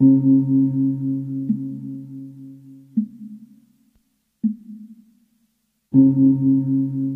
Thank you.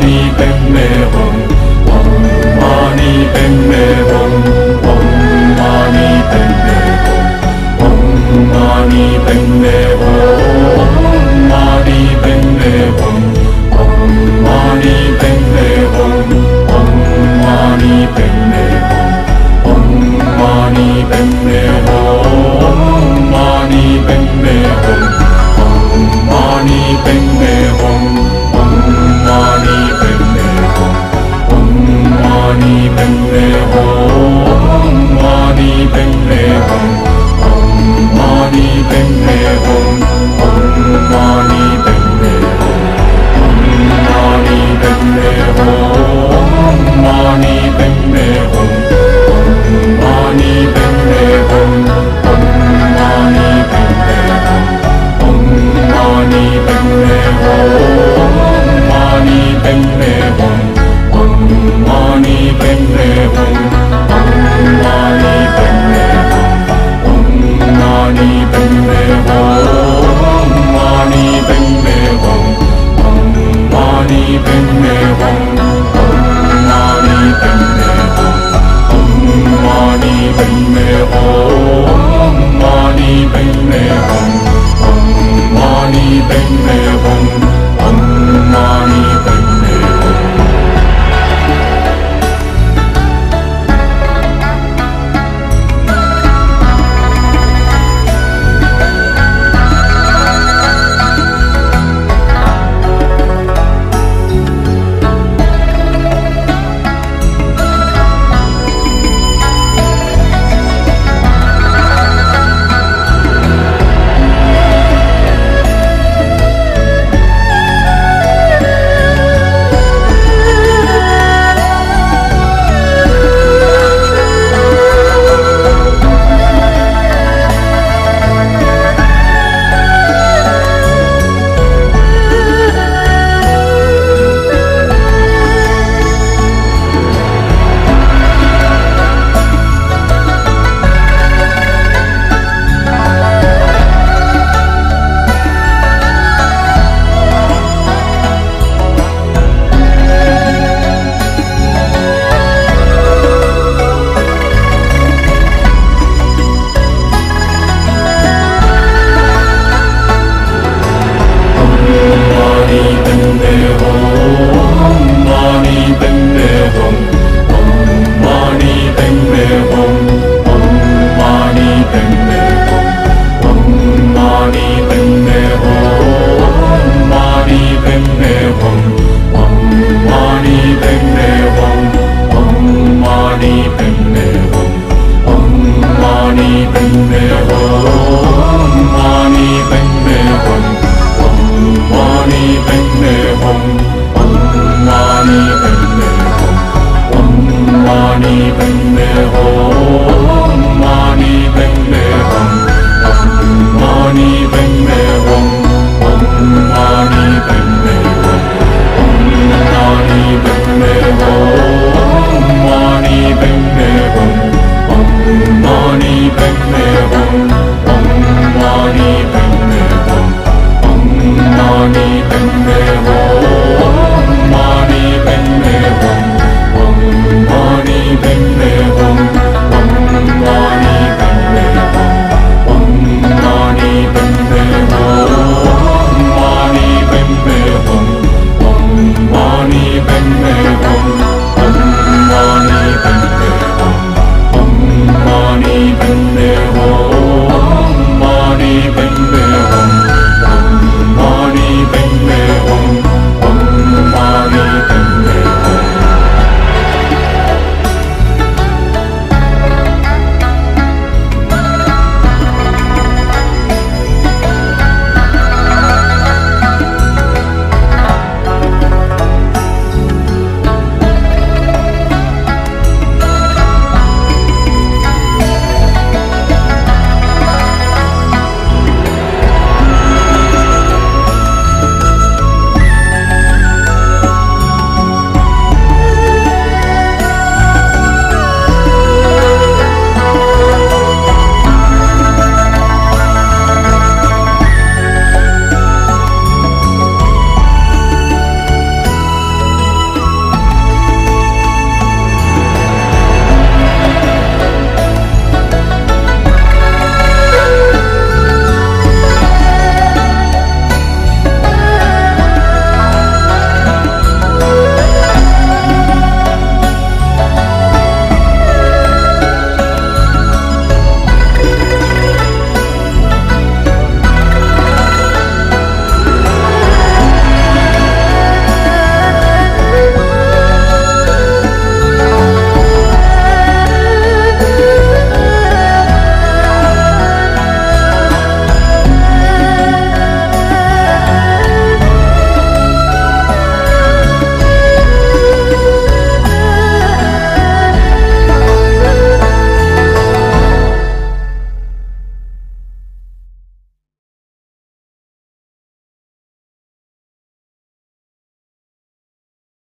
你尼美吽，嗡嘛尼贝美吽。